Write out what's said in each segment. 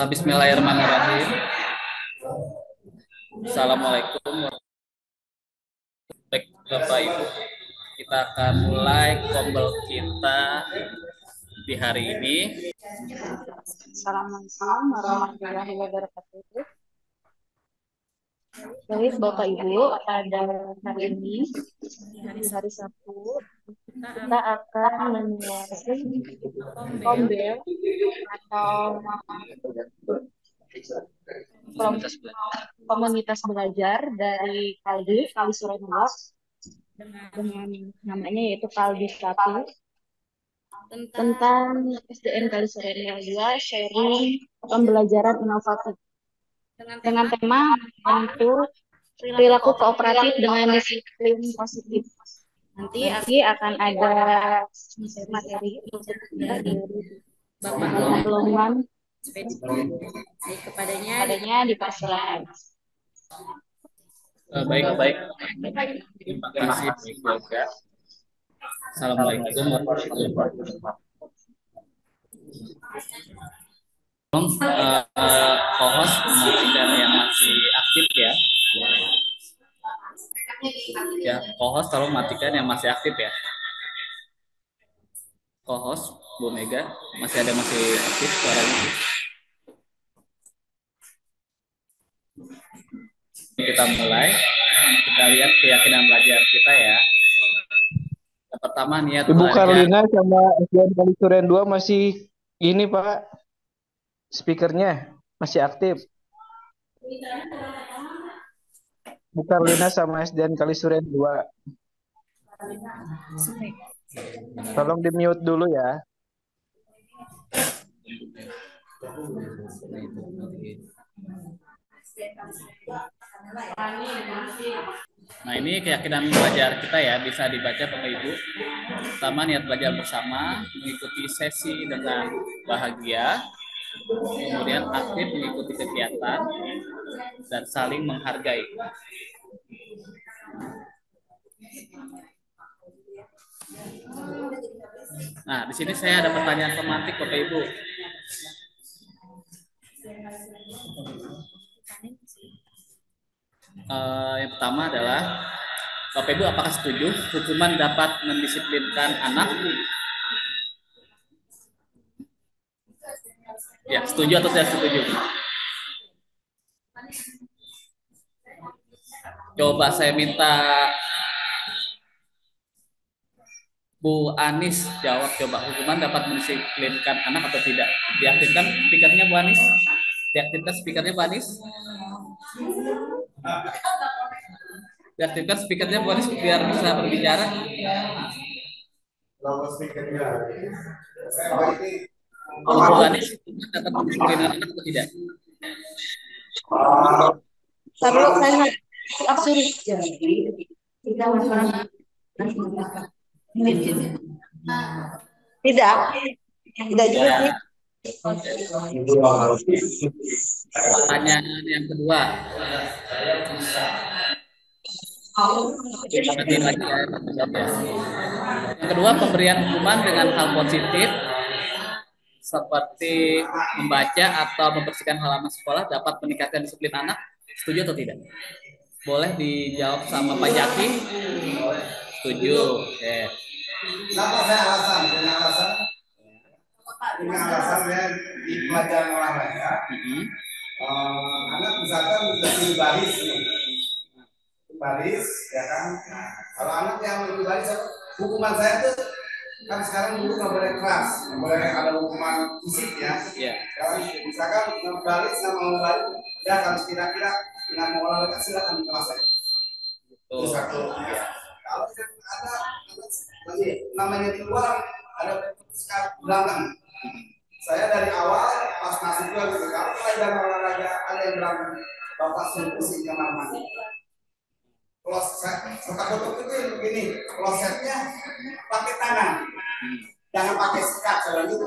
Uh, Bismillahirrahmanirrahim. Assalamualaikum Baik, Bapak Ibu. Kita akan mulai kombel kita di hari ini. Assalamualaikum warahmatullahi wabarakatuh. Baik Bapak Ibu, pada hari ini di hari Sabtu kita akan menyiarkan kombel atau komunitas, komunitas belajar dari Kaldi, Kali Surenwas dengan namanya yaitu Kaldi 1 tentang SDN Kali Surenwas 2 sharing pembelajaran inovatif dengan tema untuk perilaku kooperatif dengan disiplin positif. Nanti, nanti akan ada materi dari Bapak Longman kepadanya kepadanya dipersilakan. Uh, baik, baik. Terima kasih juga. Assalamualaikum warahmatullahi wabarakatuh. Tolong uh, uh, co-host yang masih aktif ya. Ya, co-host tolong matikan yang masih aktif ya. Co-host Bu Mega masih ada masih aktif suaranya. Kita mulai. Kita lihat keyakinan belajar kita ya. Yang pertama niat Ibu belajar. Karlina sama SDN Kalisuren 2 masih ini Pak speakernya masih aktif. Bu Karlina sama SDN Kalisuren 2. Tolong di mute dulu ya. Nah ini keyakinan belajar kita ya bisa dibaca Bapak Ibu. Pertama niat belajar bersama, mengikuti sesi dengan bahagia, kemudian aktif mengikuti kegiatan, dan saling menghargai. Nah di sini saya ada pertanyaan semantik Bapak Ibu. Uh, yang pertama adalah Bapak Ibu apakah setuju hukuman dapat mendisiplinkan anak? Ya, setuju atau tidak setuju? Coba saya minta Bu Anis jawab coba hukuman dapat mendisiplinkan anak atau tidak? Diaktifkan speakernya Bu Anis? Diaktifkan speakernya Bu Anis? Diaktifkan speakernya Bu Anis biar bisa berbicara. Kalau Bu Dapat anak atau tidak? Taruh saya absurd. Tidak. Tidak juga. Pertanyaan yang kedua. Lagi ya. Yang kedua, pemberian hukuman dengan hal positif seperti membaca atau membersihkan halaman sekolah dapat meningkatkan disiplin anak. Setuju atau tidak? Boleh dijawab sama Pak Jaki. Setuju. Oke. Kenapa saya alasan? Punya alasan? Punya alasan ya di pelajaran olahraga. Mm-hmm. Uh, anak misalkan lebih baris nih. Baris, ya kan? Nah, kalau anak yang lebih baris, hukuman saya tuh kan sekarang dulu nggak boleh keras, nggak boleh ada hukuman fisik ya. Iya. Sekarang misalkan nggak baris, nggak mau baris, ya harus kira-kira dengan mau olahraga silakan di kelas aja. Itu satu. Ya. Kalau ada masih namanya di luar ada sekat belakang. Saya dari awal pas masuk juga gitu kalau pelajaran olahraga ada yang bilang bapak suruh pusing kamar mandi. Kloset, serta tutup itu begini, klosetnya pakai tangan, jangan pakai sekat kalau gitu.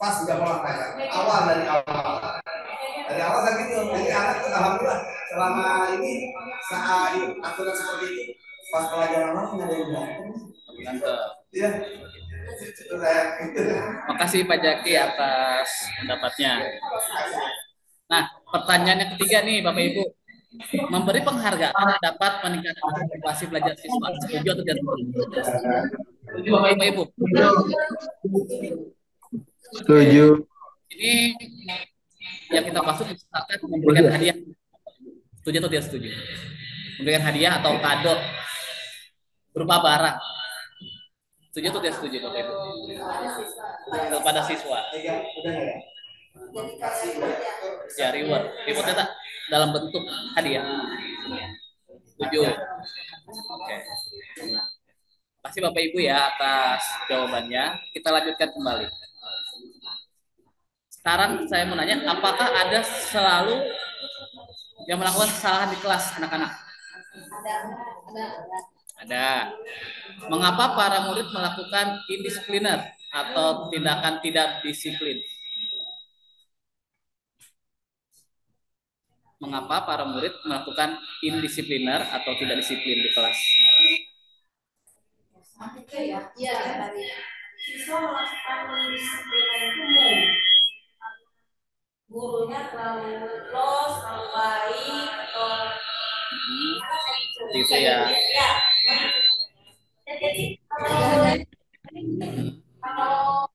Pas sudah olahraga, awal dari awal. Dari awal kan gitu, jadi anak itu alhamdulillah selama ini saat aturan seperti itu pas pelajaran orang nggak ada yang berantem. Iya. Makasih Pak Jaki atas pendapatnya. Nah, pertanyaan yang ketiga nih Bapak Ibu. Memberi penghargaan dapat meningkatkan motivasi belajar siswa. Setuju atau tidak setuju? Bapak Ibu. Setuju. Ini yang kita maksud misalkan memberikan hadiah. Setuju atau tidak setuju? Memberikan hadiah atau kado berupa barang. Setuju atau tidak setuju Bapak Ibu? Kepada siswa. Ya reward. Rewardnya tak dalam bentuk hadiah. Setuju. Oke. Kasih Bapak Ibu ya atas jawabannya. Kita lanjutkan kembali. Sekarang saya mau nanya, apakah ada selalu yang melakukan kesalahan di kelas anak-anak? Ada. Mengapa para murid melakukan indisipliner atau tindakan tidak disiplin? Mengapa para murid melakukan indisipliner atau tidak disiplin di kelas? Ya, siswa melakukan indisipliner itu umum. Gurunya terlalu los, terlalu baik, atau Hmm, gitu ya. ya. Jadi kalau kalau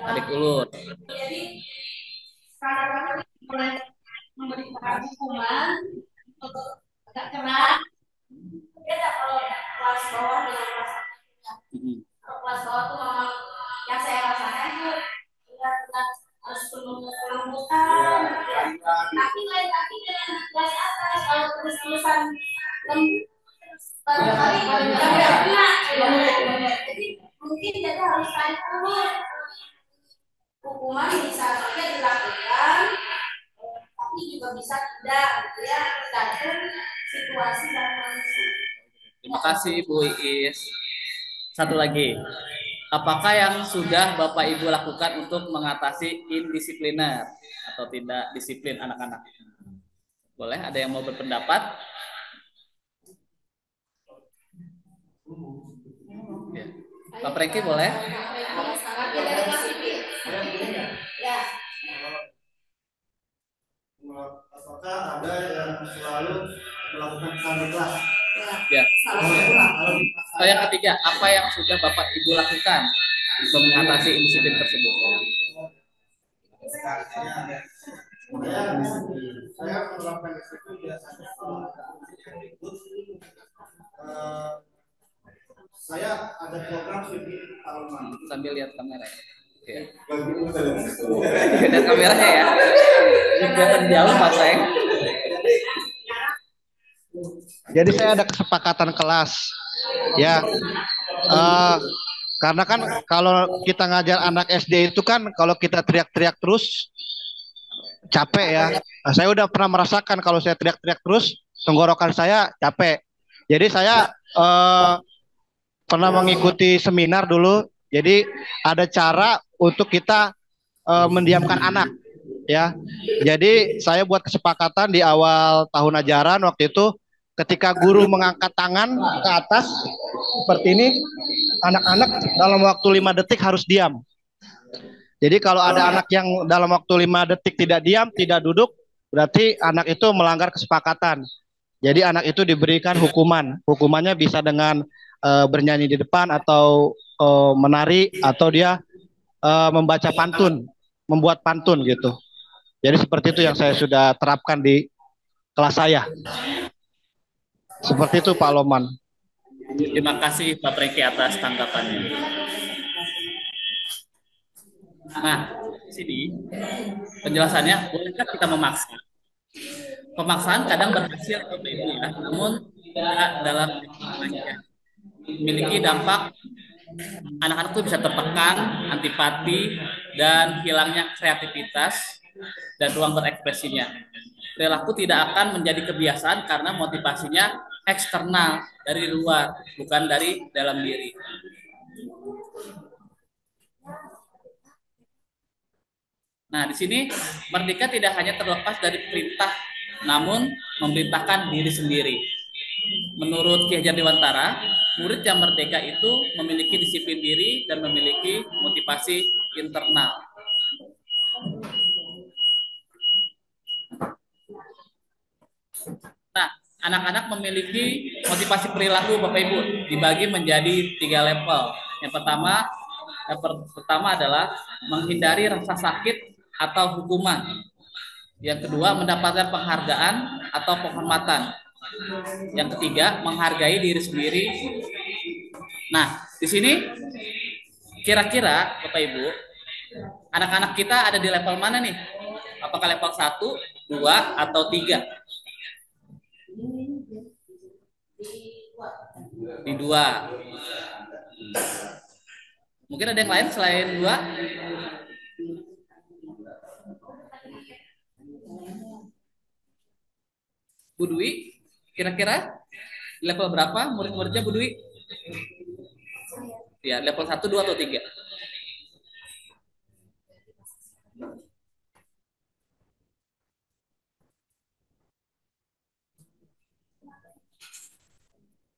Tarik ulur. jadi karena boleh memberikan hukuman untuk agak keras beda kalau kelas bawah dengan kelas atas. Hmm, kalau kelas bawah tuh memang yang saya rasakan tuh benar-benar harus penuh kelembutan ya. tapi lain lagi dengan kelas atas kalau terus-terusan lembut barangkali nggak kena ya. jadi mungkin jadi harus tarik ulur hukuman bisa saja dilakukan tapi juga bisa tidak gitu ya tergantung situasi dan kondisi Terima kasih Bu Iis. Satu lagi. Apakah yang sudah Bapak Ibu lakukan untuk mengatasi indisipliner atau tidak disiplin anak-anak? Boleh ada yang mau berpendapat? Ya. Pak Prengki boleh? ya Apakah ada yang selalu melakukan kesalahan di kelas? Ya. salah Oh, yang ketiga, apa yang sudah Bapak Ibu lakukan untuk mengatasi indisiplin tersebut? Saya, saya menerapkan disiplin biasanya kalau ada ikut eh, saya ada program studi tahunan. Sambil lihat kamera ya. Oke. Lihat kameranya ya. Kelihatan jauh Pak Seng. Jadi saya ada kesepakatan kelas, ya. Eh, karena kan kalau kita ngajar anak SD itu kan kalau kita teriak-teriak terus capek ya. Nah, saya udah pernah merasakan kalau saya teriak-teriak terus tenggorokan saya capek. Jadi saya eh, pernah mengikuti seminar dulu. Jadi ada cara untuk kita eh, mendiamkan anak ya. Jadi saya buat kesepakatan di awal tahun ajaran waktu itu ketika guru mengangkat tangan ke atas seperti ini, anak-anak dalam waktu lima detik harus diam. Jadi kalau ada anak yang dalam waktu lima detik tidak diam, tidak duduk, berarti anak itu melanggar kesepakatan. Jadi anak itu diberikan hukuman. Hukumannya bisa dengan eh, bernyanyi di depan atau eh, menari atau dia eh, membaca pantun, membuat pantun gitu. Jadi seperti itu yang saya sudah terapkan di kelas saya. Seperti itu Pak Loman. Terima kasih Pak Preki atas tanggapannya. Nah, sini penjelasannya bolehkah kita memaksa? Pemaksaan kadang berhasil Bapak Ibu ya, namun tidak dalam memiliki dampak anak-anak itu bisa tertekan, antipati, dan hilangnya kreativitas dan ruang berekspresinya. Perilaku tidak akan menjadi kebiasaan karena motivasinya eksternal dari luar, bukan dari dalam diri. Nah, di sini merdeka tidak hanya terlepas dari perintah, namun memerintahkan diri sendiri. Menurut Ki Hajar Dewantara, murid yang merdeka itu memiliki disiplin diri dan memiliki motivasi internal. Nah, anak-anak memiliki motivasi perilaku Bapak Ibu dibagi menjadi tiga level. Yang pertama, yang pertama adalah menghindari rasa sakit atau hukuman. Yang kedua, mendapatkan penghargaan atau penghormatan. Yang ketiga, menghargai diri sendiri. Nah, di sini kira-kira Bapak Ibu, anak-anak kita ada di level mana nih? Apakah level 1, 2, atau 3? Di 2. Mungkin ada yang lain selain 2? Bu Dwi, kira-kira level berapa murid-muridnya Bu Dwi? Ya, level 1, 2, atau 3?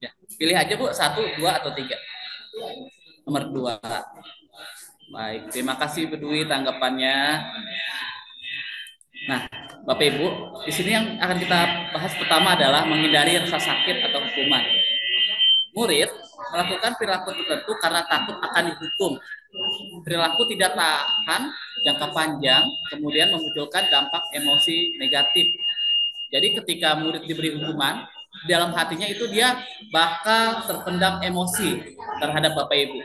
Ya, pilih aja Bu, 1, 2, atau 3? Nomor 2. Baik, terima kasih Bu Dwi tanggapannya. Nah, Bapak Ibu, di sini yang akan kita bahas pertama adalah menghindari rasa sakit atau hukuman. Murid melakukan perilaku tertentu karena takut akan dihukum. Perilaku tidak tahan jangka panjang, kemudian memunculkan dampak emosi negatif. Jadi ketika murid diberi hukuman, dalam hatinya itu dia bakal terpendam emosi terhadap Bapak Ibu.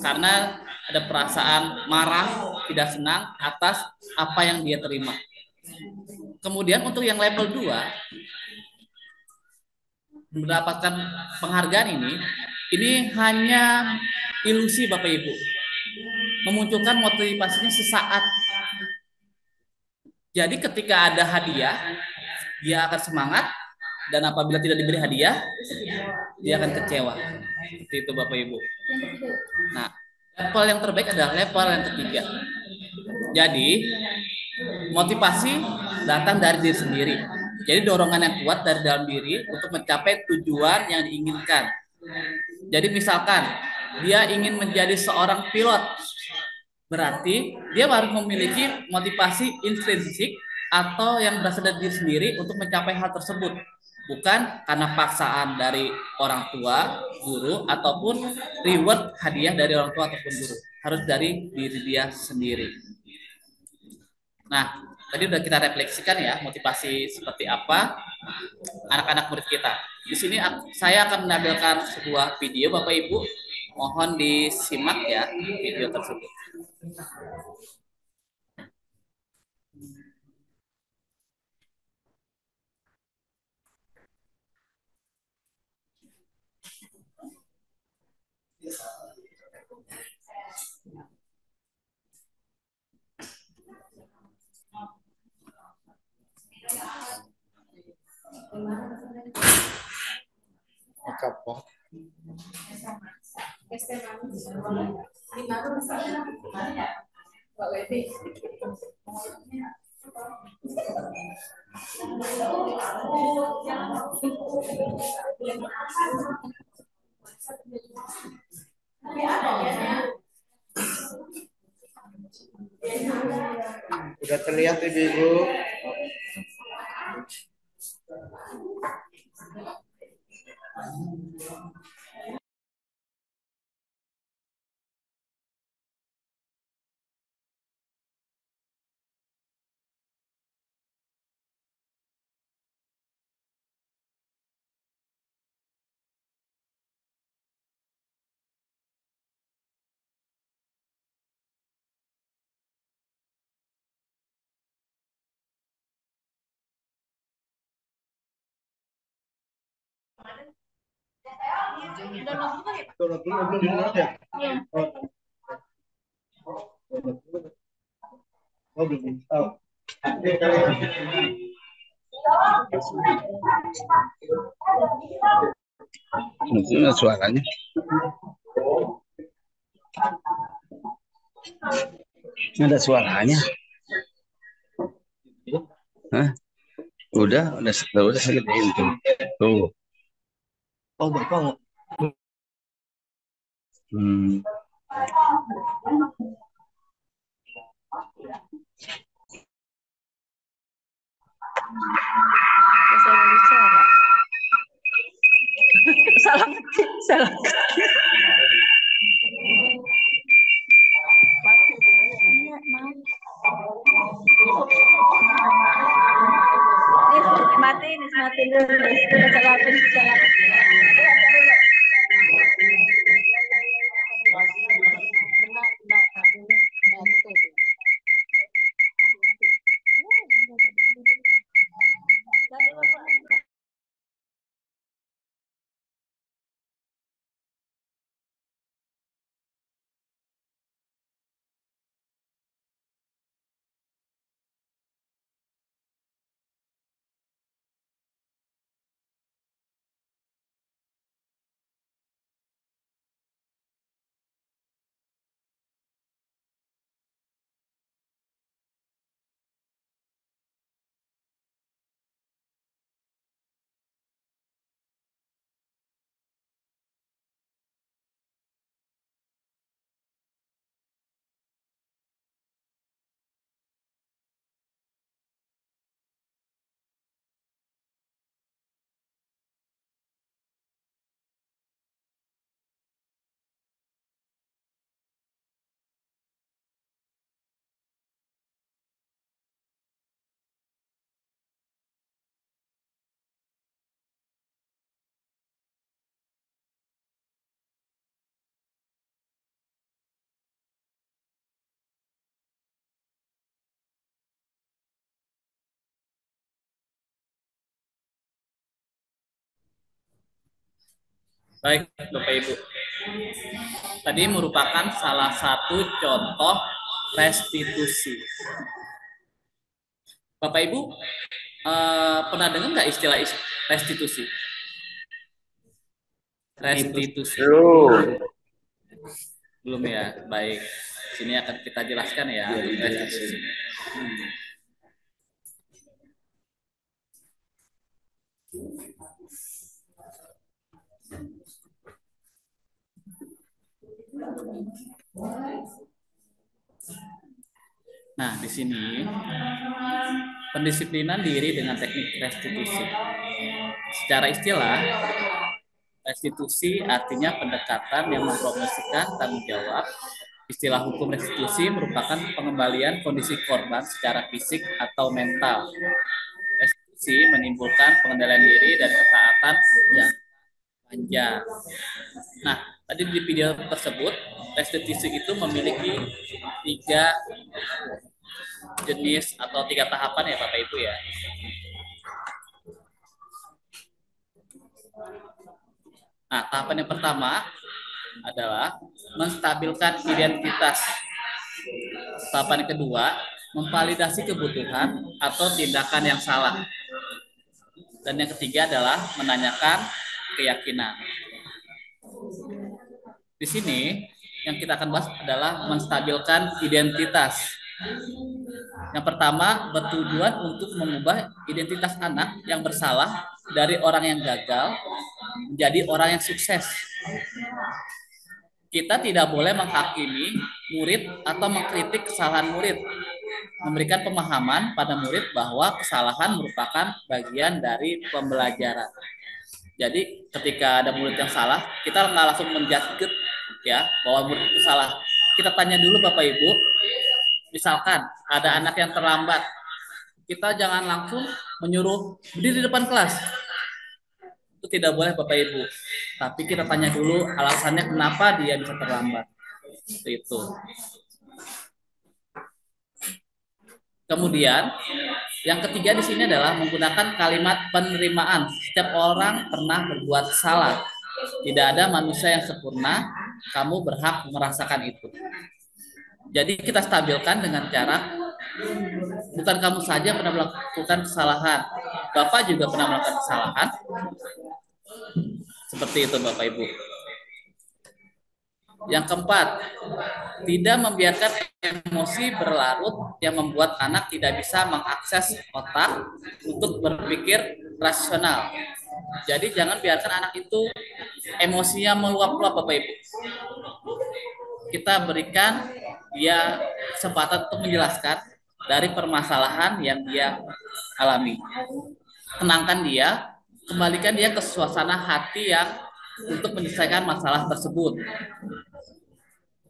Karena ada perasaan marah, tidak senang atas apa yang dia terima. Kemudian untuk yang level 2 mendapatkan penghargaan ini, ini hanya ilusi Bapak Ibu. Memunculkan motivasinya sesaat. Jadi ketika ada hadiah, dia akan semangat dan apabila tidak diberi hadiah, dia akan kecewa. Seperti itu Bapak Ibu. Nah, level yang terbaik adalah level yang ketiga. Jadi, motivasi datang dari diri sendiri. Jadi dorongan yang kuat dari dalam diri untuk mencapai tujuan yang diinginkan. Jadi misalkan dia ingin menjadi seorang pilot, berarti dia harus memiliki motivasi intrinsik atau yang berasal dari diri sendiri untuk mencapai hal tersebut bukan karena paksaan dari orang tua, guru ataupun reward hadiah dari orang tua ataupun guru. Harus dari diri dia sendiri. Nah, tadi sudah kita refleksikan ya motivasi seperti apa anak-anak murid kita. Di sini saya akan menampilkan sebuah video Bapak Ibu. Mohon disimak ya video tersebut. Kapok. Sudah terlihat ibu-ibu. Thank you. Mungkin suaranya. Ada suaranya. Hah? Udah, udah, udah, udah. Oh. Hmm. Iya, nis, mati dulu. Nis, salah ketik, salah ketik. Iya, dulu. Benar, benar. Benar, Baik, Bapak Ibu. Tadi merupakan salah satu contoh restitusi. Bapak Ibu eh, pernah dengar nggak istilah is- restitusi? Restitusi. Belum. Belum ya. Baik. Sini akan kita jelaskan ya restitusi. Hmm. Nah, di sini pendisiplinan diri dengan teknik restitusi. Secara istilah, restitusi artinya pendekatan yang mempromosikan tanggung jawab. Istilah hukum restitusi merupakan pengembalian kondisi korban secara fisik atau mental. Restitusi menimbulkan pengendalian diri dan ketaatan yang panjang. Nah, tadi di video tersebut, restitusi itu memiliki tiga jenis atau tiga tahapan ya Bapak Ibu ya. Nah, tahapan yang pertama adalah menstabilkan identitas. Tahapan yang kedua, memvalidasi kebutuhan atau tindakan yang salah. Dan yang ketiga adalah menanyakan keyakinan. Di sini yang kita akan bahas adalah menstabilkan identitas. Yang pertama, bertujuan untuk mengubah identitas anak yang bersalah dari orang yang gagal menjadi orang yang sukses. Kita tidak boleh menghakimi murid atau mengkritik kesalahan murid. Memberikan pemahaman pada murid bahwa kesalahan merupakan bagian dari pembelajaran. Jadi ketika ada murid yang salah, kita nggak langsung menjudge ya bahwa murid itu salah. Kita tanya dulu Bapak Ibu, misalkan ada anak yang terlambat, kita jangan langsung menyuruh berdiri di depan kelas. Itu tidak boleh Bapak Ibu. Tapi kita tanya dulu alasannya kenapa dia bisa terlambat. Seperti itu. Kemudian yang ketiga di sini adalah menggunakan kalimat penerimaan. Setiap orang pernah berbuat salah. Tidak ada manusia yang sempurna. Kamu berhak merasakan itu. Jadi kita stabilkan dengan cara bukan kamu saja pernah melakukan kesalahan, Bapak juga pernah melakukan kesalahan. Seperti itu Bapak Ibu. Yang keempat, tidak membiarkan emosi berlarut yang membuat anak tidak bisa mengakses otak untuk berpikir rasional. Jadi jangan biarkan anak itu emosinya meluap-luap Bapak Ibu. Kita berikan dia kesempatan untuk menjelaskan dari permasalahan yang dia alami. Tenangkan dia, kembalikan dia ke suasana hati yang untuk menyelesaikan masalah tersebut.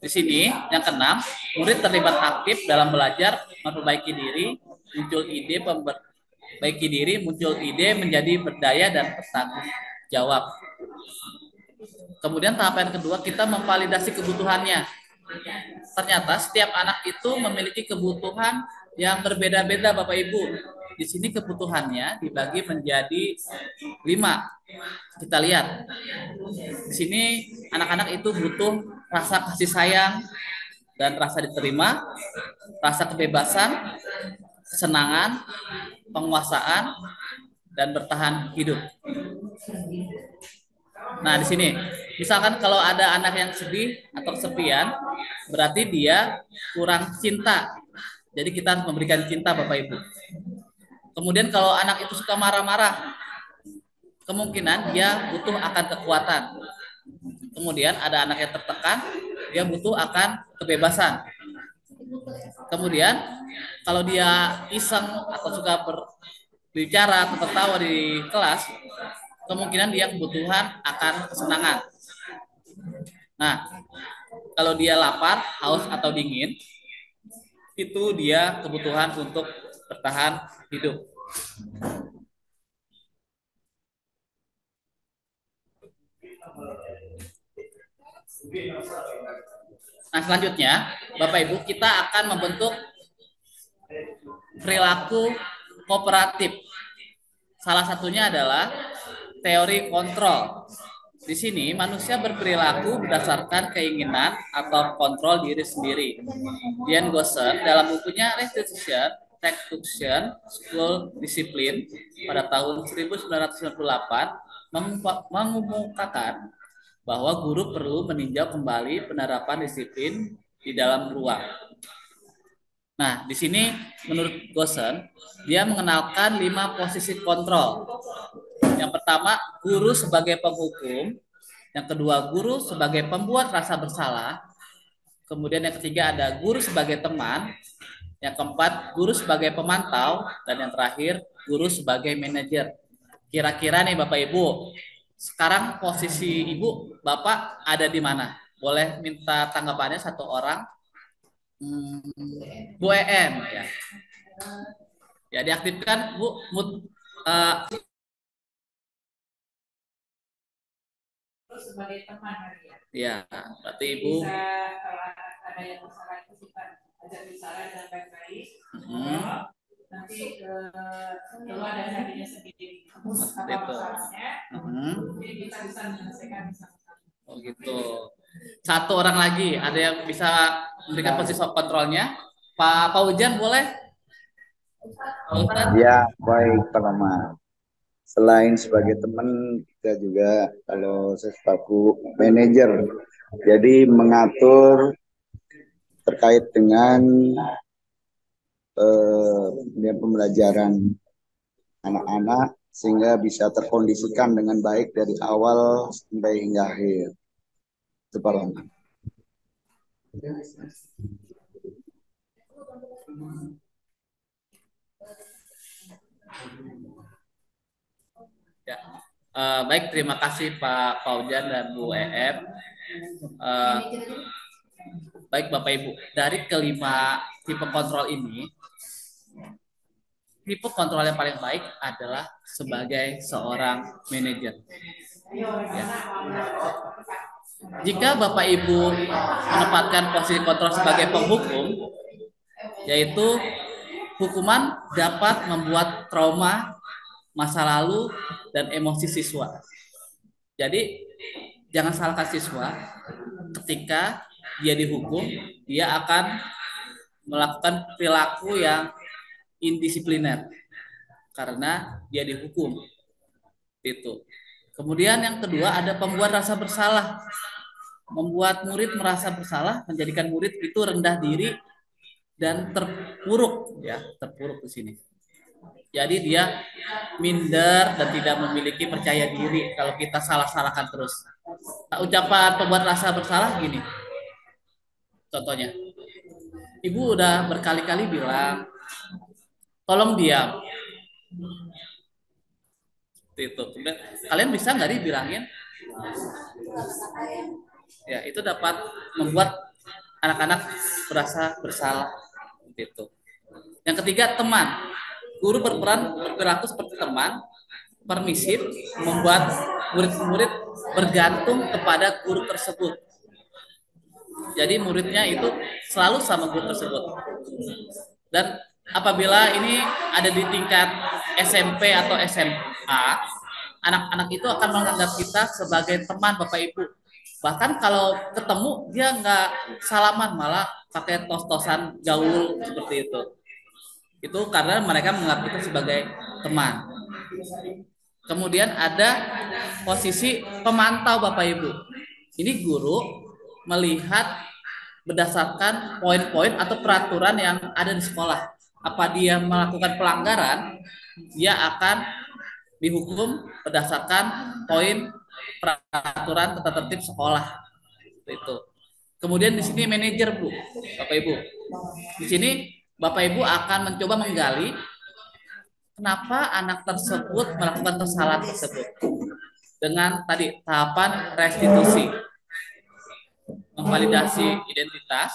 Di sini yang keenam, murid terlibat aktif dalam belajar memperbaiki diri, muncul ide memperbaiki diri, muncul ide menjadi berdaya dan bertanggung jawab. Kemudian tahapan kedua kita memvalidasi kebutuhannya. Ternyata setiap anak itu memiliki kebutuhan yang berbeda-beda Bapak Ibu. Di sini kebutuhannya dibagi menjadi lima. Kita lihat. Di sini anak-anak itu butuh rasa kasih sayang dan rasa diterima, rasa kebebasan, kesenangan, penguasaan, dan bertahan hidup. Nah, di sini, misalkan kalau ada anak yang sedih atau kesepian, berarti dia kurang cinta. Jadi kita harus memberikan cinta Bapak Ibu. Kemudian kalau anak itu suka marah-marah, kemungkinan dia butuh akan kekuatan. Kemudian ada anak yang tertekan, dia butuh akan kebebasan. Kemudian kalau dia iseng atau suka berbicara atau tertawa di kelas, kemungkinan dia kebutuhan akan kesenangan. Nah, kalau dia lapar, haus atau dingin, itu dia kebutuhan untuk bertahan hidup. Nah, selanjutnya, Bapak Ibu, kita akan membentuk perilaku kooperatif. Salah satunya adalah teori kontrol. Di sini manusia berperilaku berdasarkan keinginan atau kontrol diri sendiri. Dian Gossen dalam bukunya Restitution, Textuction, School Discipline pada tahun 1998 mengumumkan bahwa guru perlu meninjau kembali penerapan disiplin di dalam ruang. Nah, di sini menurut Gossen, dia mengenalkan lima posisi kontrol yang pertama, guru sebagai penghukum. Yang kedua, guru sebagai pembuat rasa bersalah. Kemudian yang ketiga ada guru sebagai teman. Yang keempat, guru sebagai pemantau. Dan yang terakhir, guru sebagai manajer. Kira-kira nih Bapak Ibu, sekarang posisi Ibu, Bapak ada di mana? Boleh minta tanggapannya satu orang? Hmm, Bu EM ya. Ya diaktifkan Bu. Mut, uh, sebagai teman ya. Iya, berarti Ibu bisa kalau ada yang masalah itu kita ajak bicara dengan baik-baik. Hmm. Nanti uh, keluar dari hatinya sendiri. Seperti itu. Hmm. Jadi kita bisa menyelesaikan bersama-sama. Oh gitu. Satu orang lagi, ada yang bisa memberikan posisi kontrolnya? Pak Pak Ujan boleh? Ya, baik Pak Lama selain sebagai teman kita juga kalau saya selaku manajer jadi mengatur terkait dengan eh, pembelajaran anak-anak sehingga bisa terkondisikan dengan baik dari awal sampai hingga akhir. Itu Ya. Uh, baik, terima kasih Pak Paujan dan Bu EF. Uh, baik Bapak Ibu, dari kelima tipe kontrol ini, tipe kontrol yang paling baik adalah sebagai seorang manajer. Ya. Jika Bapak Ibu menempatkan posisi kontrol sebagai penghukum, yaitu hukuman dapat membuat trauma masa lalu dan emosi siswa. Jadi jangan salahkan siswa ketika dia dihukum, dia akan melakukan perilaku yang indisipliner karena dia dihukum. Itu. Kemudian yang kedua ada pembuat rasa bersalah. Membuat murid merasa bersalah, menjadikan murid itu rendah diri dan terpuruk ya, terpuruk di sini. Jadi dia minder dan tidak memiliki percaya diri kalau kita salah-salahkan terus. Ucapan pembuat rasa bersalah gini. Contohnya, ibu udah berkali-kali bilang, tolong diam. Itu. Kalian bisa nggak dibilangin? Ya, itu dapat membuat anak-anak merasa bersalah. Itu. Yang ketiga, teman guru berperan berperilaku seperti teman, permisif, membuat murid-murid bergantung kepada guru tersebut. Jadi muridnya itu selalu sama guru tersebut. Dan apabila ini ada di tingkat SMP atau SMA, anak-anak itu akan menganggap kita sebagai teman Bapak Ibu. Bahkan kalau ketemu dia nggak salaman malah pakai tos-tosan gaul seperti itu itu karena mereka menganggap itu sebagai teman. Kemudian ada posisi pemantau Bapak Ibu. Ini guru melihat berdasarkan poin-poin atau peraturan yang ada di sekolah. Apa dia melakukan pelanggaran, dia akan dihukum berdasarkan poin peraturan tata tertib sekolah. Itu. Kemudian di sini manajer Bu, Bapak Ibu. Di sini Bapak Ibu akan mencoba menggali kenapa anak tersebut melakukan kesalahan tersebut dengan tadi tahapan restitusi memvalidasi identitas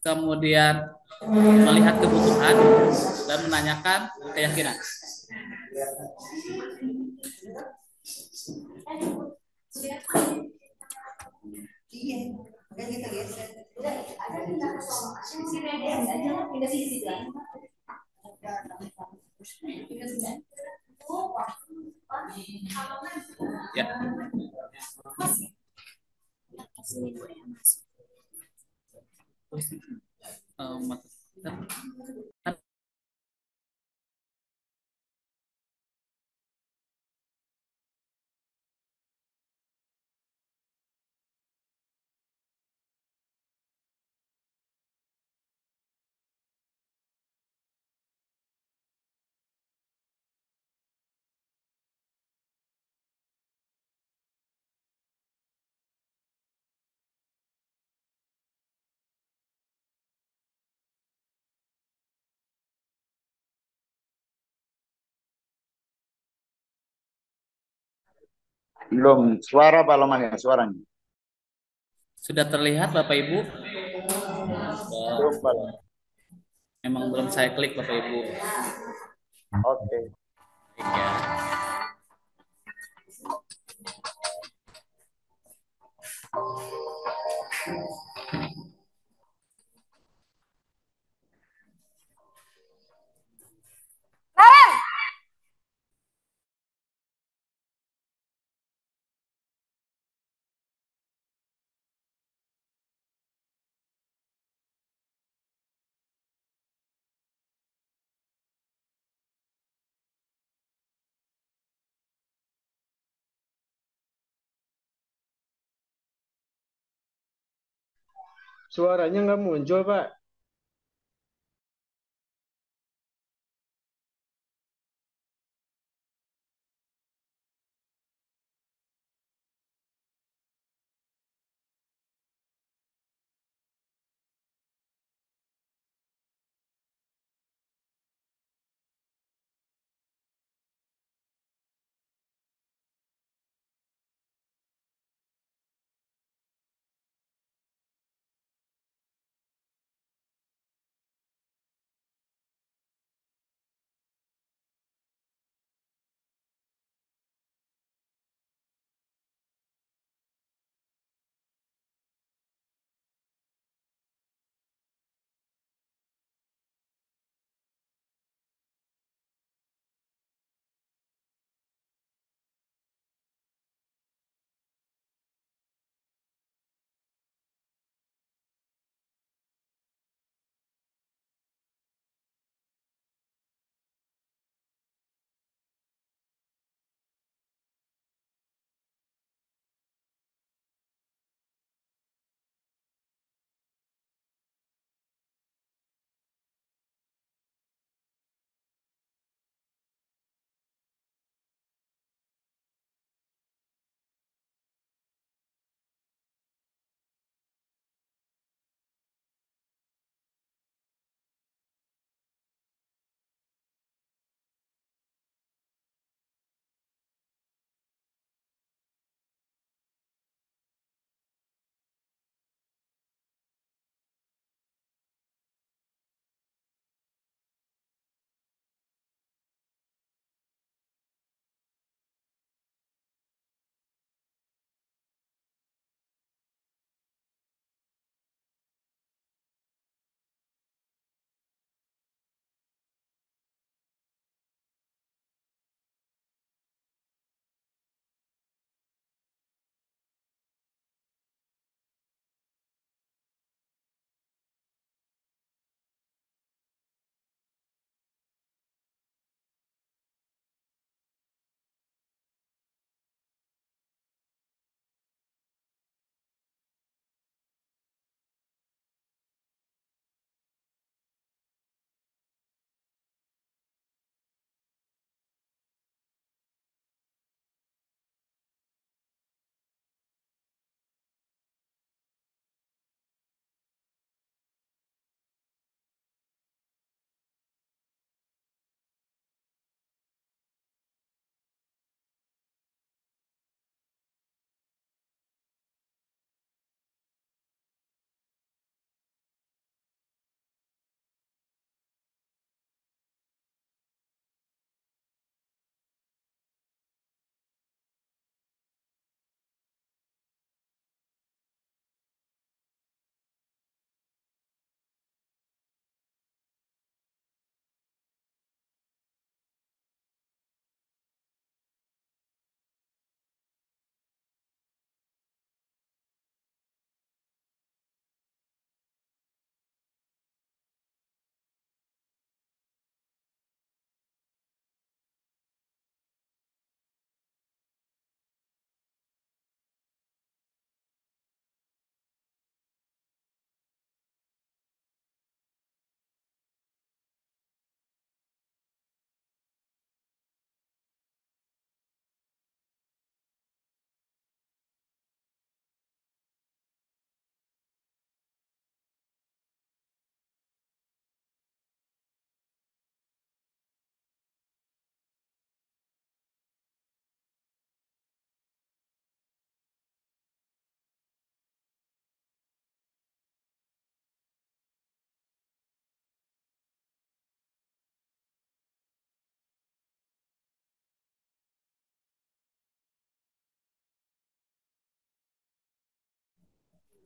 kemudian melihat kebutuhan dan menanyakan keyakinan. Iya udah Um, Belum. Suara Pak Lomah ya, suaranya. Sudah terlihat Bapak Ibu? Belum, Pak. Memang belum saya klik Bapak Ibu. Oke. Okay. Ya. Suaranya nggak muncul, Pak.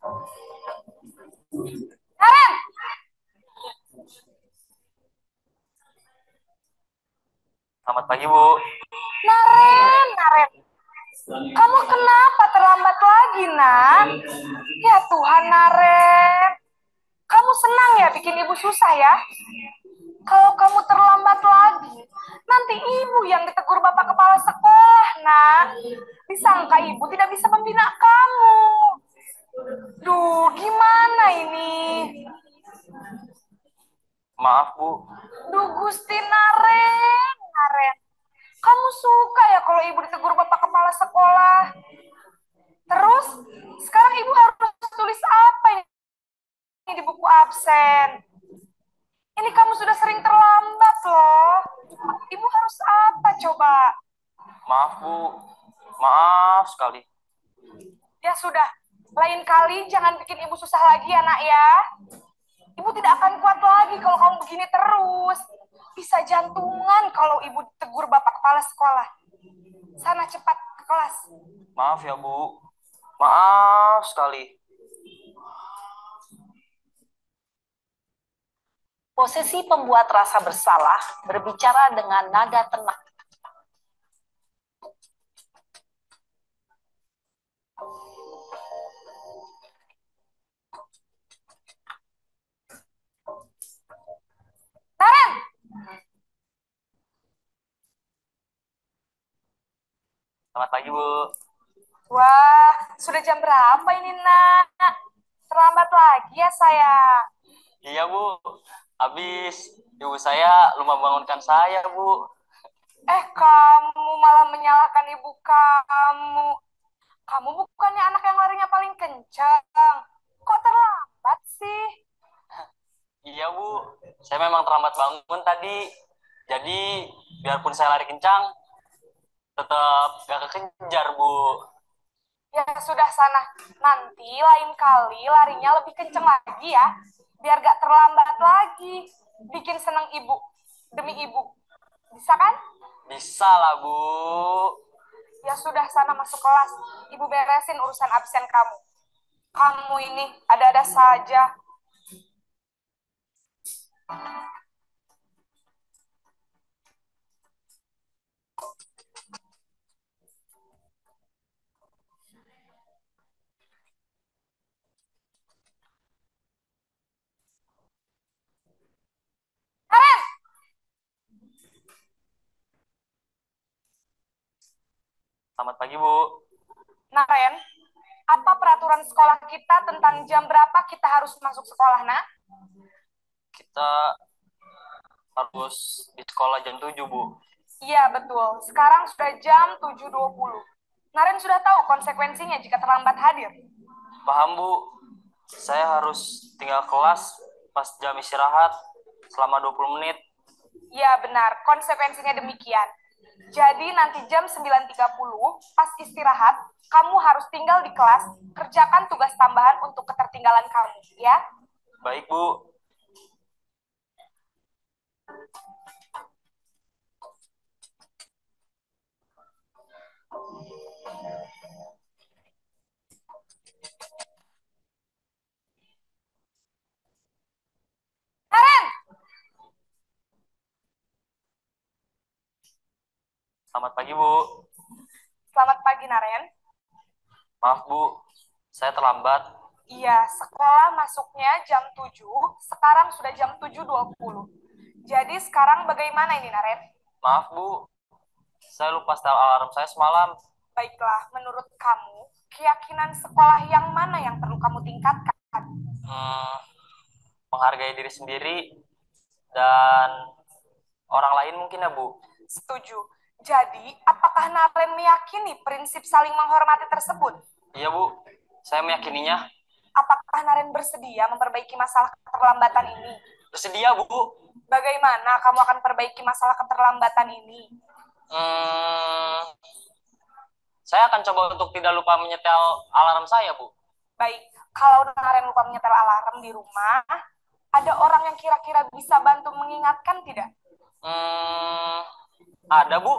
Selamat pagi, Bu. Naren, Naren. Kamu kenapa terlambat lagi, nak? Ya Tuhan, Naren. Kamu senang ya bikin ibu susah ya? Kalau kamu terlambat lagi, nanti ibu yang ditegur bapak kepala sekolah, nak. Disangka ibu tidak bisa membina kamu. Duh, gimana ini? Maaf, Bu. Duh, Gusti Naren, Naren. Kamu suka ya kalau ibu ditegur bapak kepala sekolah? Terus, sekarang ibu harus tulis apa ini di buku absen? Ini kamu sudah sering terlambat loh. Ibu harus apa coba? Maaf, Bu. Maaf sekali. Ya sudah, lain kali jangan bikin ibu susah lagi ya nak ya. Ibu tidak akan kuat lagi kalau kamu begini terus. Bisa jantungan kalau ibu tegur bapak kepala sekolah. Sana cepat ke kelas. Maaf ya, Bu. Maaf sekali. Posisi pembuat rasa bersalah berbicara dengan nada tenang. Selamat pagi, Bu. Wah, sudah jam berapa ini, nak? Terlambat lagi ya, saya. Iya, Bu. Habis ibu saya lupa bangunkan saya, Bu. Eh, kamu malah menyalahkan ibu kamu. Kamu bukannya anak yang larinya paling kencang. Kok terlambat sih? Iya, Bu. Saya memang terlambat bangun tadi. Jadi, biarpun saya lari kencang, tetap gak kekejar, Bu. Ya sudah sana. Nanti lain kali larinya lebih kencang lagi ya. Biar gak terlambat lagi. Bikin seneng ibu. Demi ibu. Bisa kan? Bisa lah, Bu. Ya sudah sana masuk kelas. Ibu beresin urusan absen kamu. Kamu ini ada-ada saja. Selamat pagi, Bu. Naren, apa peraturan sekolah kita tentang jam berapa kita harus masuk sekolah, nak? Kita harus di sekolah jam 7, Bu. Iya, betul. Sekarang sudah jam 7.20. Naren sudah tahu konsekuensinya jika terlambat hadir. Paham, Bu. Saya harus tinggal kelas pas jam istirahat selama 20 menit. Iya, benar. Konsekuensinya demikian. Jadi nanti jam 9.30 pas istirahat, kamu harus tinggal di kelas, kerjakan tugas tambahan untuk ketertinggalan kamu, ya? Baik, Bu. Selamat pagi, Bu. Selamat pagi, Naren. Maaf, Bu. Saya terlambat. Iya, sekolah masuknya jam 7, sekarang sudah jam 7.20. Jadi sekarang bagaimana ini, Naren? Maaf, Bu. Saya lupa setel alarm saya semalam. Baiklah, menurut kamu, keyakinan sekolah yang mana yang perlu kamu tingkatkan? Hmm, menghargai diri sendiri dan orang lain mungkin ya, Bu. Setuju. Jadi, apakah Naren meyakini prinsip saling menghormati tersebut? Iya, Bu. Saya meyakininya. Apakah Naren bersedia memperbaiki masalah keterlambatan ini? Bersedia, Bu. Bagaimana kamu akan perbaiki masalah keterlambatan ini? Hmm, saya akan coba untuk tidak lupa menyetel alarm saya, Bu. Baik, kalau Naren lupa menyetel alarm di rumah, ada orang yang kira-kira bisa bantu mengingatkan tidak? Hmm, ada, Bu.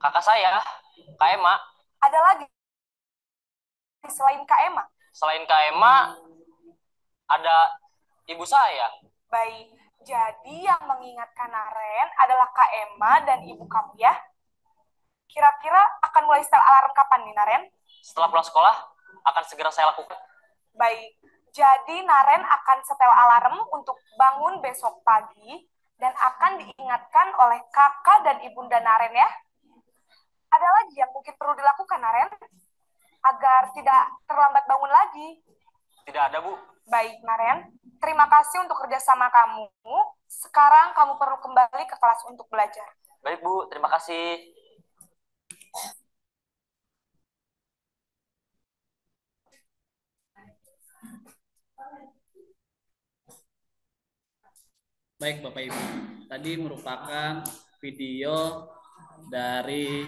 Kakak saya, Kak Emma. Ada lagi selain Kak Emma? selain Kak Emma, ada ibu saya. Baik, jadi yang mengingatkan Naren adalah Kak Emma dan ibu kamu ya. Kira-kira akan mulai setel alarm kapan nih Naren? Setelah pulang sekolah, akan segera saya lakukan. Baik, jadi Naren akan setel alarm untuk bangun besok pagi dan akan diingatkan oleh kakak dan ibunda Naren ya. Ada lagi yang mungkin perlu dilakukan Naren? Agar tidak terlambat bangun lagi. Tidak ada, Bu. Baik, Naren. Terima kasih untuk kerjasama kamu. Sekarang kamu perlu kembali ke kelas untuk belajar. Baik, Bu. Terima kasih. Baik Bapak Ibu, tadi merupakan video dari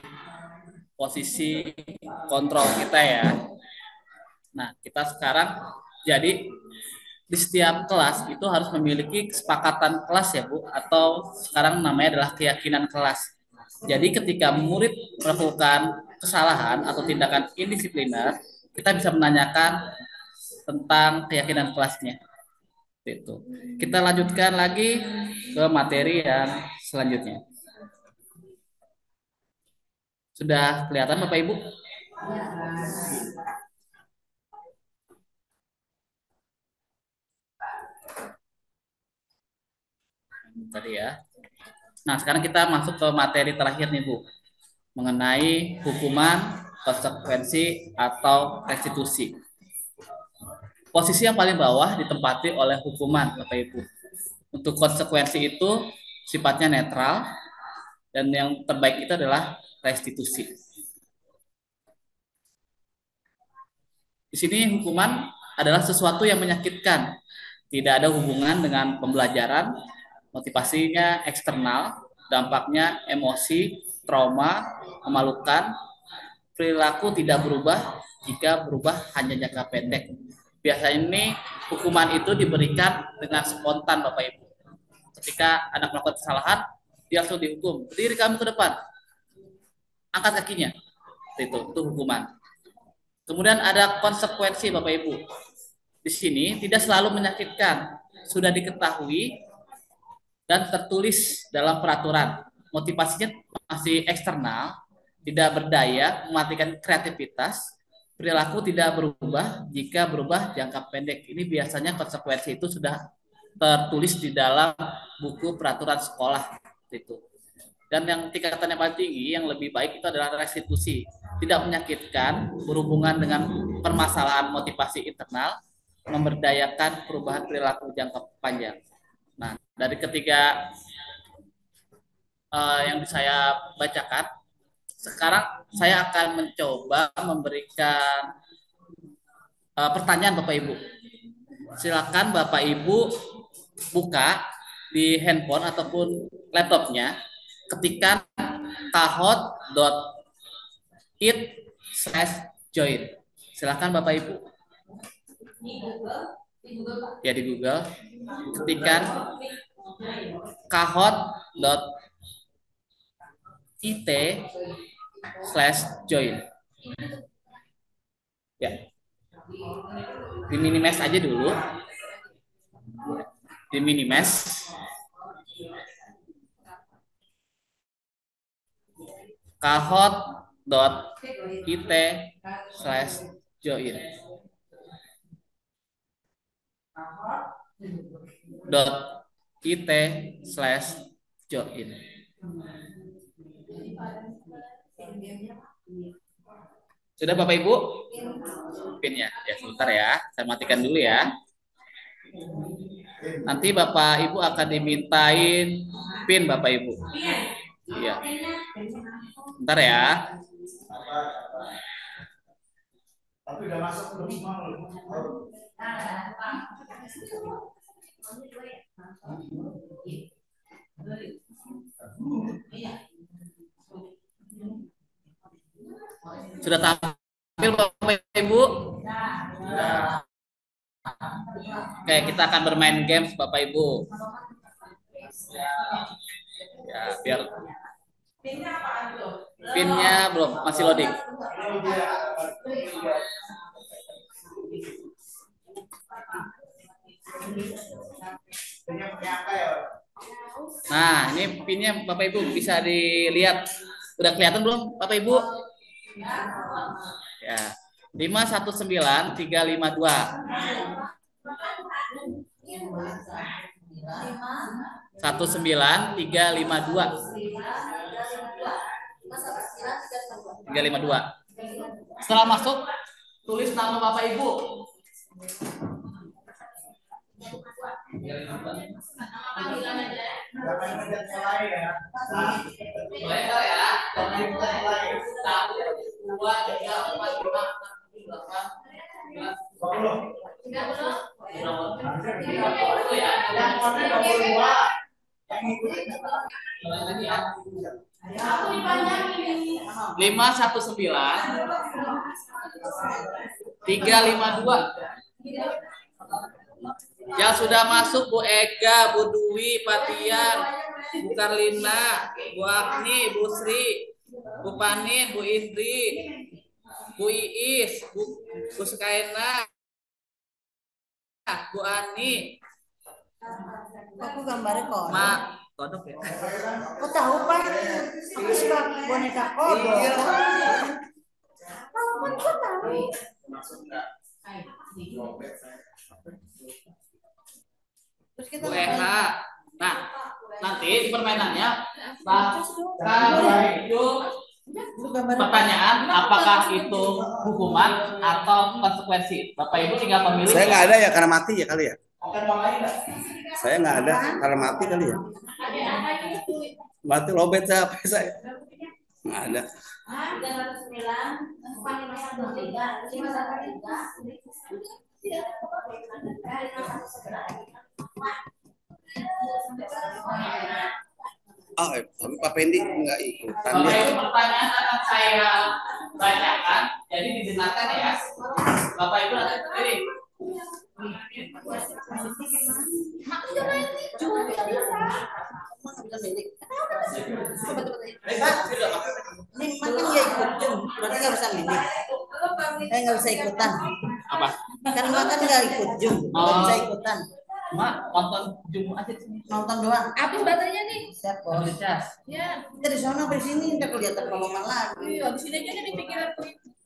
posisi kontrol kita ya. Nah, kita sekarang jadi di setiap kelas itu harus memiliki kesepakatan kelas ya Bu, atau sekarang namanya adalah keyakinan kelas. Jadi ketika murid melakukan kesalahan atau tindakan indisipliner, kita bisa menanyakan tentang keyakinan kelasnya itu. Kita lanjutkan lagi ke materi yang selanjutnya. Sudah kelihatan Bapak Ibu? Tadi ya. Nah, sekarang kita masuk ke materi terakhir nih, Bu. Mengenai hukuman, konsekuensi, atau restitusi. Posisi yang paling bawah ditempati oleh hukuman, Bapak Ibu. Untuk konsekuensi itu sifatnya netral, dan yang terbaik itu adalah restitusi. Di sini hukuman adalah sesuatu yang menyakitkan, tidak ada hubungan dengan pembelajaran, motivasinya eksternal, dampaknya emosi, trauma, memalukan, perilaku tidak berubah jika berubah hanya jangka pendek biasanya ini hukuman itu diberikan dengan spontan Bapak Ibu. Ketika anak melakukan kesalahan, dia langsung dihukum. Berdiri kamu ke depan. Angkat kakinya. Itu, itu hukuman. Kemudian ada konsekuensi Bapak Ibu. Di sini tidak selalu menyakitkan. Sudah diketahui dan tertulis dalam peraturan. Motivasinya masih eksternal, tidak berdaya, mematikan kreativitas, perilaku tidak berubah jika berubah jangka pendek. Ini biasanya konsekuensi itu sudah tertulis di dalam buku peraturan sekolah itu. Dan yang tingkatan yang paling tinggi yang lebih baik itu adalah restitusi. Tidak menyakitkan, berhubungan dengan permasalahan motivasi internal, memberdayakan perubahan perilaku jangka panjang. Nah, dari ketiga uh, yang saya bacakan, sekarang saya akan mencoba memberikan uh, pertanyaan Bapak Ibu. Silakan Bapak Ibu buka di handphone ataupun laptopnya, ketikkan kahot.it slash join. Silakan Bapak Ibu. Ya di Google. Ketikkan kahot.it slash join. Ya. Di minimes aja dulu. Di minimes. kahot.it slash join dot it slash join sudah Bapak Ibu? Pinnya. Ya, sebentar ya. Saya matikan dulu ya. Nanti Bapak Ibu akan dimintain pin Bapak Ibu. Iya. Bentar ya. Tapi udah masuk belum semua sudah tampil Bapak Ibu? Oke, kita akan bermain games Bapak Ibu. Ya, biar Pinnya belum, masih loading. Nah, ini pinnya Bapak Ibu bisa dilihat. Udah kelihatan belum Bapak Ibu? Ya. 519 352. Satu sembilan tiga lima dua tiga lima dua. Setelah masuk tulis nama bapak ibu. Mulai 319 352 yang sudah masuk Bu Ega, Bu Dwi, Patian, Bu Karlina, Bu Agni, Bu Sri, Bu Panin, Bu Indri, Bu Iis, Bu, Bu Skaina, Bu Ani. Aku gambarnya kok. Ma, kodok ya. Kau tahu pak? Aku suka boneka kodok. Iya. Kan kau tahu. Terus kita Bu Eha. Nah, nanti di permainannya bakal pertanyaan apakah itu hukuman atau konsekuensi. Bapak Ibu tinggal memilih. Saya nggak ada ya karena mati ya kali ya. Saya nggak ada karena mati kali ya. Mati lobet saya apa saya? Nggak ada. Oh, tapi Pak Pendi nggak ikutan Bapak. Ibu pertanyaan akan saya bacakan, jadi didengarkan ya. Bapak Ibu nanti pilih. Nggak ikut jum, berarti nggak bisa. Eh nggak bisa ikutan. Apa? Kan makan nggak ikut jum, nggak bisa ikutan. Mak, nonton aja di sini. Nonton doang. Habis baterainya nih. Siap bos. Habis cas. Ya. Kita di sana sampai sini kelihatan lowongan lagi. Iya, habis ini aja nih di pikiranku.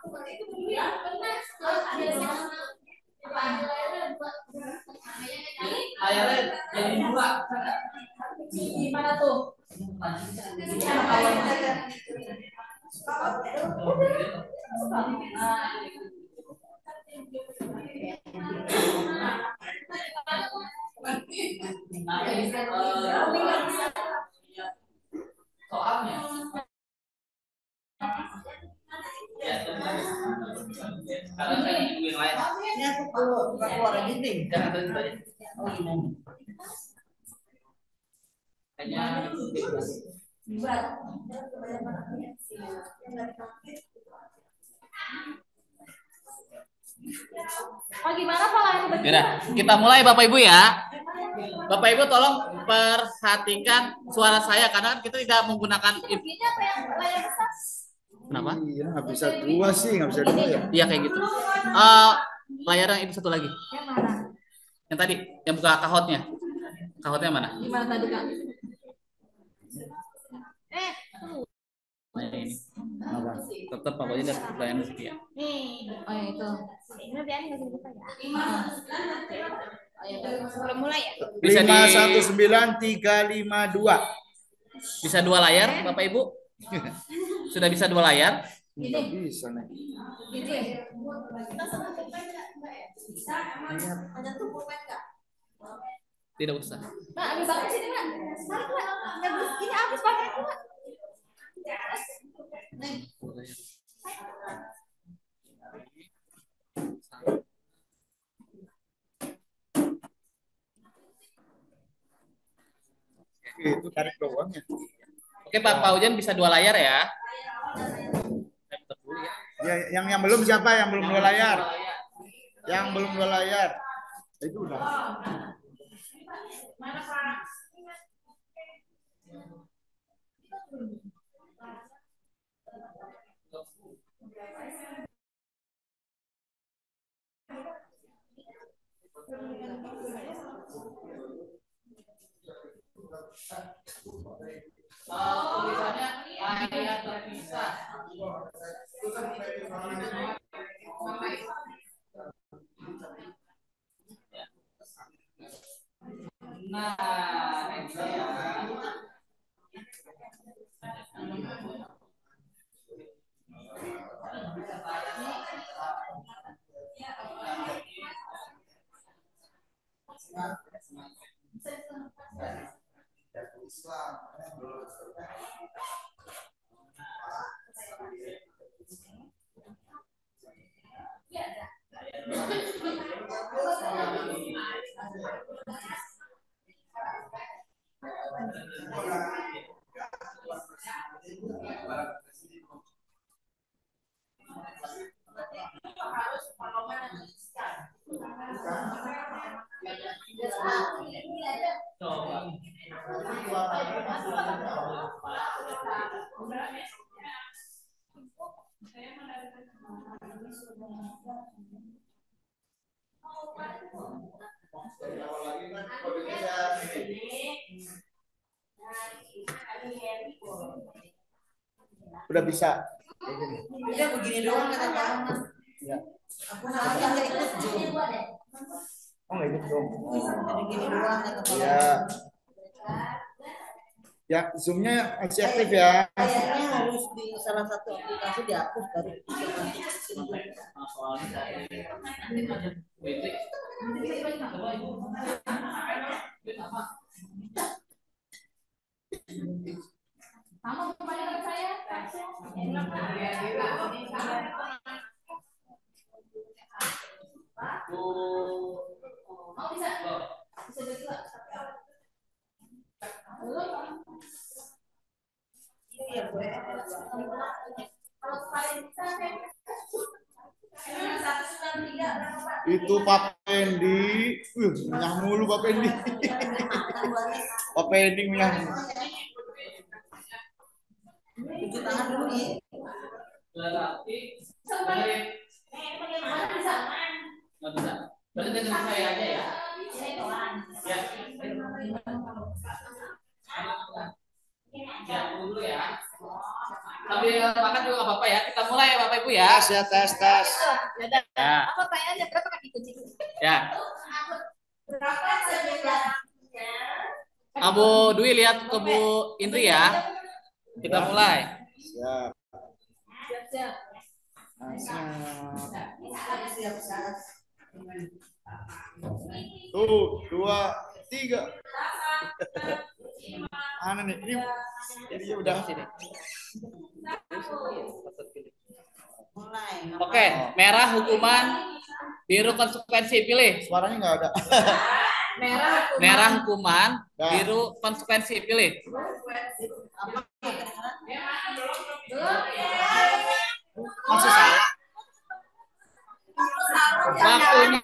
Eh. Layarnya jadi dua. Tuh? Soalnya. Sekarang saya nunggu yang lain. Ini aku keluar keluar aja nih. Jangan terus aja. Oh Oh, gimana Pak? Yaudah, kita mulai Bapak Ibu ya. Bapak Ibu tolong perhatikan suara saya karena kan kita tidak menggunakan Begini apa yang layar besar? Kenapa? Iya, nggak bisa dua sih, nggak bisa dua ya. Iya kayak gitu. Eh layar yang itu satu lagi. Yang mana? Yang tadi, yang buka kahotnya. Kahotnya mana? Gimana tadi Kak? Eh, Nah, ini. Tetap pokoknya dari pelayanan setia. nih. Oh, yang itu. Ini biarin nggak usah dibuka ya. Oh, ya mulai ya? Bisa Lima di- satu sembilan tiga lima dua. Bisa dua layar, Bapak Ibu? Sudah bisa dua layar? Gini. bisa nih. Gini. Kita sama pulpen nggak, Mbak? Bisa, emang ada tuh pulpen nggak? Tidak usah. Mbak, ambil bangku sini, Mbak. Mari, Mbak. Habis, ini habis pakai itu, Mbak. Nih. Itu tarik doang ya. Oke Pak Paujan bisa dua layar ya. Ya, yang yang belum siapa? Yang belum dua layar. Yang belum dua layar. Itu udah. Mana, Pak? Oh, tulisannya layar terpisah. Nah, ini ya. Udah bisa. Udah begini doang kata Pak Mas. Ya. Aku aja nggak ikut Jum. Oh nggak ikut dong. Jadi gini doang kata Pak Ya. Ya, zoomnya masih aktif ya. Kayaknya harus di salah satu aplikasi dihapus baru bisa Kamu kembali ke saya. Mau bisa? Bisa berdua. Iya, Bu. Kalau paling bisa, satu sembilan tiga berapa, Pak? Pendi. Uh, nyah mulu Pak Pendi. Pak Pendi nyah. Cuci tangan dulu ya. Nggak bisa. Berarti dengan saya aja ya. Ya. Ya, dulu ya. Sambil makan juga nggak apa-apa ya. Kita mulai ya Bapak Ibu ya. Tes ya, tes, tes. Ya. Ya. Apa pertanyaannya berapa kaki kunci? Ya. Berapa sebenarnya? Abu Dwi lihat ke Bu Indri ya. Kita mulai. Siap. Siap-siap. Siap. Tuh, dua, tiga. Mana nih? Ini, ini udah sini. Mulai. Oke, merah hukuman, biru konsekuensi pilih. Suaranya nggak ada. Merah hukuman. Merah hukuman, Dah. biru konsekuensi pilih. Masih salah. Waktunya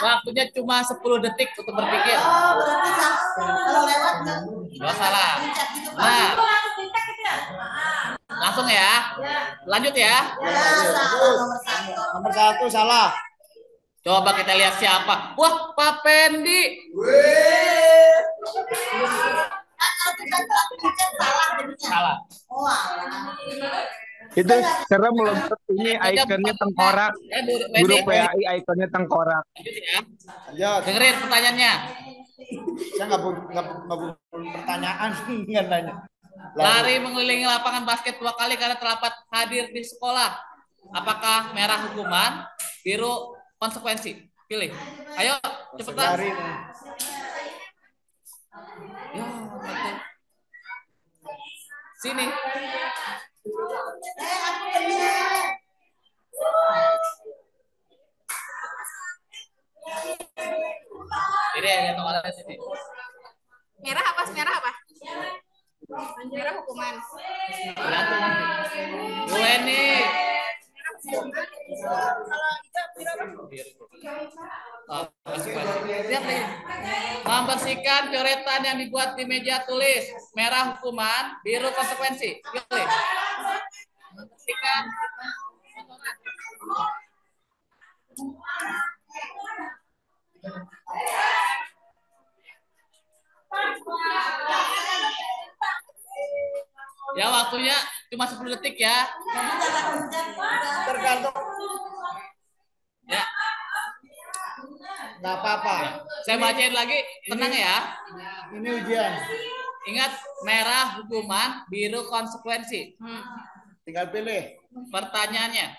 waktunya cuma 10 detik untuk berpikir. Oh, berarti kalau lewat nggak? Salah. Pencet gitu. Nah, Langsung ya? langsung ya. Lanjut ya. Ya, salah nomor satu. Nomor satu salah. Coba kita lihat siapa. Wah, Pak Pendi. Salah. Oh. Itu serem loh. Ini ikonnya tengkorak. Eh, Guru. PAI ikonnya tengkorak. Ya. Dengerin pertanyaannya. Saya nggak bu- pertanyaan nggak nanya. Lari mengelilingi lapangan basket dua kali karena terlambat hadir di sekolah. Apakah merah hukuman, biru konsekuensi? Pilih. Ayo, cepetan. Ya, betul. Sini. Ini ya, tolong ada sini. Merah apa? Merah apa? Merah hukuman. Gue nih. Membersihkan coretan yang dibuat di meja tulis. Merah hukuman, biru konsekuensi. Ya waktunya cuma 10 detik ya. Tergantung. Ya. Nggak apa-apa. Saya bacain lagi, tenang ya. Ini ujian. Ingat merah hukuman, biru konsekuensi. Tinggal pilih. Pertanyaannya.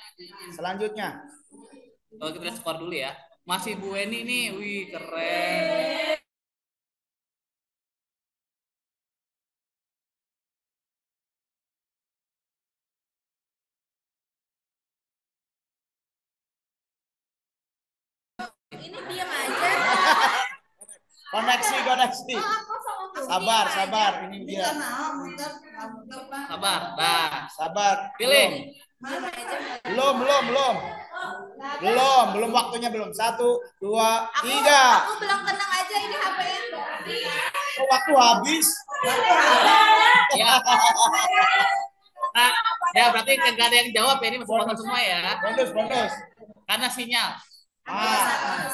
Selanjutnya. Kalau kita skor dulu ya. Masih Bu Eni nih, wih keren. Koneksi, koneksi. Sabar, sabar. Ini ujian. Sabar, nah. Sabar. Pilih. Belum, belum, belum. Belum, belum waktunya belum. Satu, dua, tiga. Aku belum tenang aja ini HP-nya. Oh, waktu habis. Ya. Nah, ya berarti kagak ada yang jawab ya ini masih bonus semua ya. Bonus, bonus. Karena sinyal. Ah,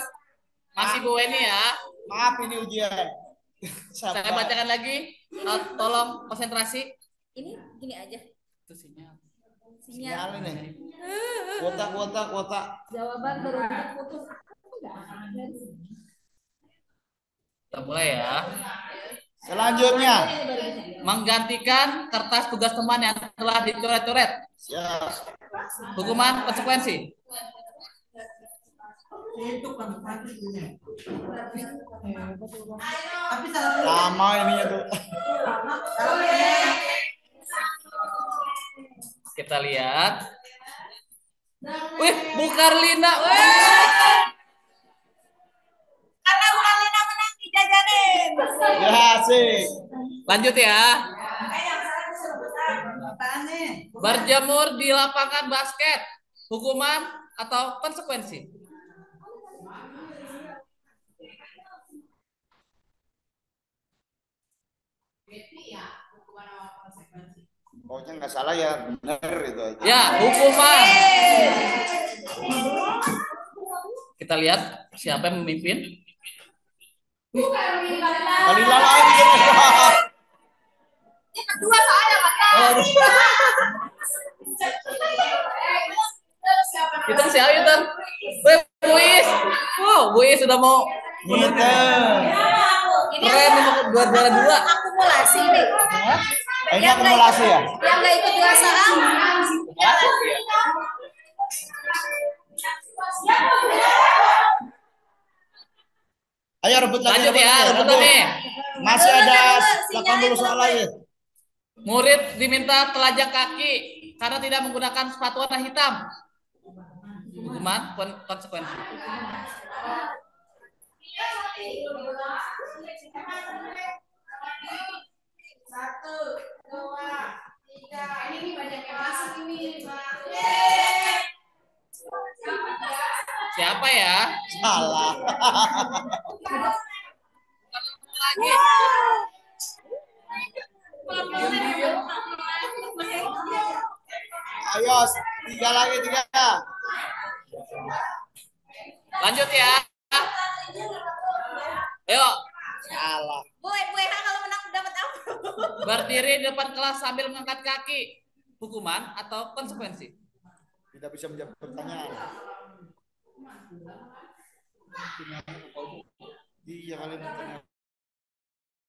Masih Bu Eni ya. Maaf ini ujian. Saya Sabar. bacakan lagi. Tolong konsentrasi. Ini gini aja. Itu sinyal. Sinyal ini. Kuota, kuota, kuota. Jawaban beruntun putus. Kita mulai ya. Selanjutnya. Menggantikan kertas tugas teman yang telah dicoret-coret. Ya. Hukuman konsekuensi. Lama ininya tuh. Kita lihat. Wih, Bu Karlina. Wih. Karena bukan Lina menang dijajarin. Ya, sih. Lanjut ya. Berjemur di lapangan basket. Hukuman atau konsekuensi? Pokoknya nggak salah ya, benar itu aja. Ya, hukuman. Kita lihat siapa yang memimpin. Kali lagi. Kedua soalnya kan. Itu siapa itu? Wih, Buis. Wow, Buis sudah mau Gitu. keren nih, mau dua dua dua. Akumulasi nih. Ini akumulasi ya? Yang nggak ikut UASA. Ayo rebut lagi. Lanjut rebut ya, lagi, rebutan nih. Masih ada 80 soal lagi. Murid diminta telajak kaki karena tidak menggunakan sepatu warna hitam. Hukuman kon- konsekuensi. Satu, dua, tiga. Ini banyak yang masuk ini. Siapa ya? Salah. Lagi. Ayo, tiga lagi, tiga. Lanjut ya. Ayo, Salah. Bu, Bu Eha kalau menang dapat apa? berdiri di depan kelas sambil mengangkat kaki. Hukuman atau konsekuensi? Tidak bisa menjawab pertanyaan. Iya kalian bertanya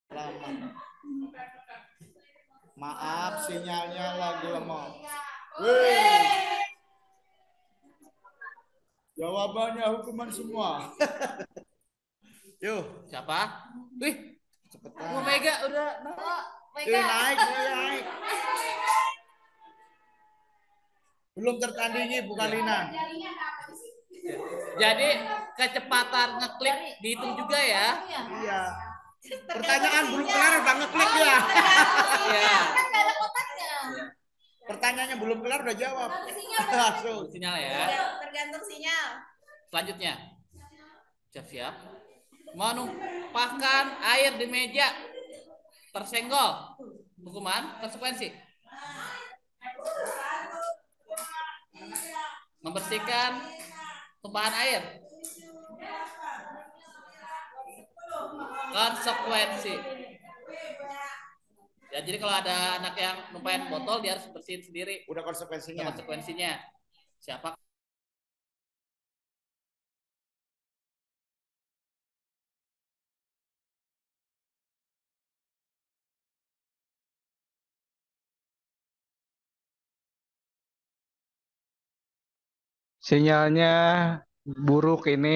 lama. Maaf sinyalnya lagi lemot. Wih. Jawabannya hukuman semua. Yuk. Siapa? Wih, cepetan. Bu Mega udah Yuk, naik, yuk, naik. Belum tertandingi bukan Lina. Jadi kecepatan ngeklik dihitung juga ya? Iya. Pertanyaan belum kelar udah ngeklik ya. Iya. Kan nggak ada kotaknya. Pertanyaannya belum kelar udah jawab. Langsung. Sinyal ya. Tergantung sinyal. Selanjutnya. Siap-siap. Menumpahkan air di meja. Tersenggol. Hukuman konsekuensi. Membersihkan tumpahan air. Konsekuensi. Ya, jadi kalau ada anak yang numpahin botol, dia harus bersihin sendiri. Udah konsekuensinya. Konsekuensinya. Siapa Sinyalnya buruk ini.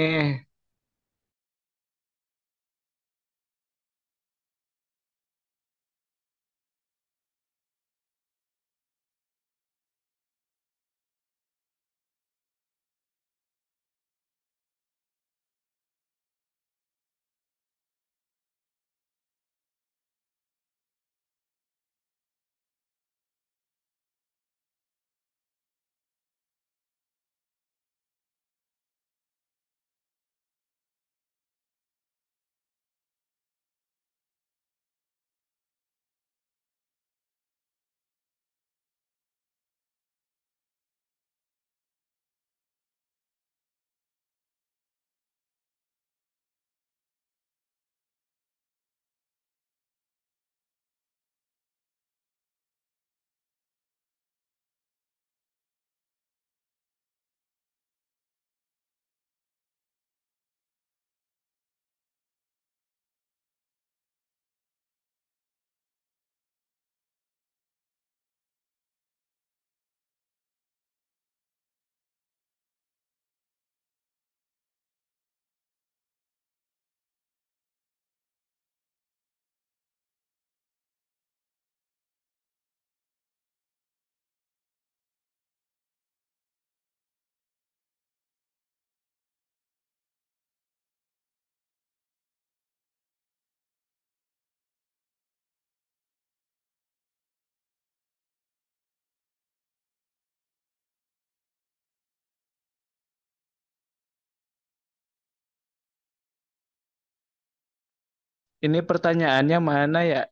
Ini pertanyaannya mana ya?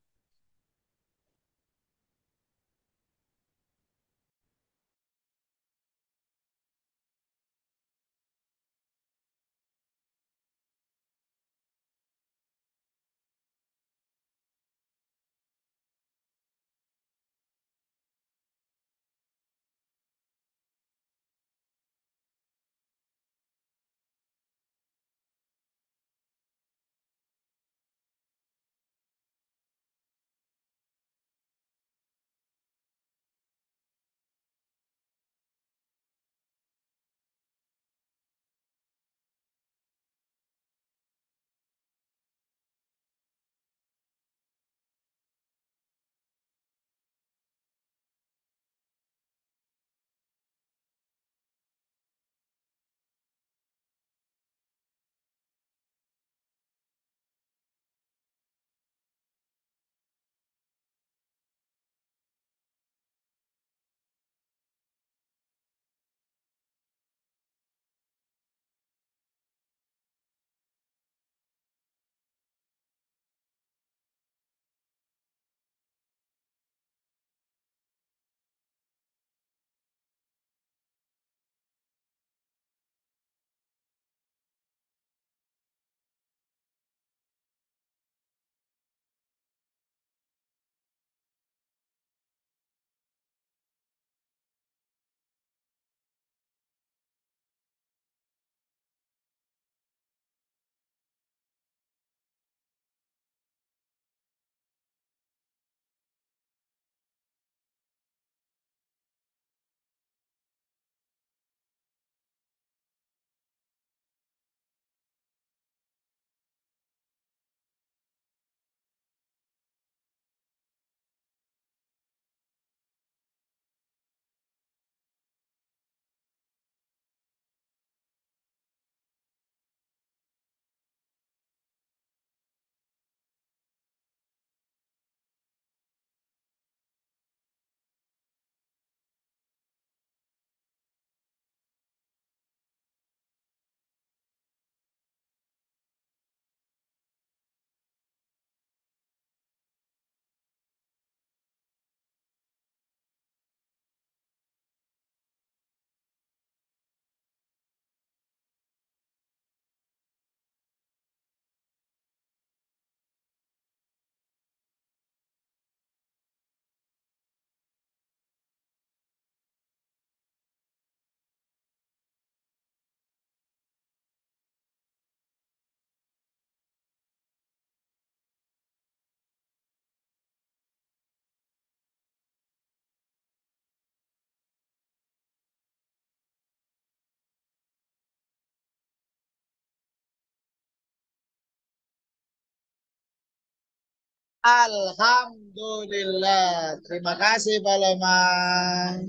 Alhamdulillah. Terima kasih Pak Lomang.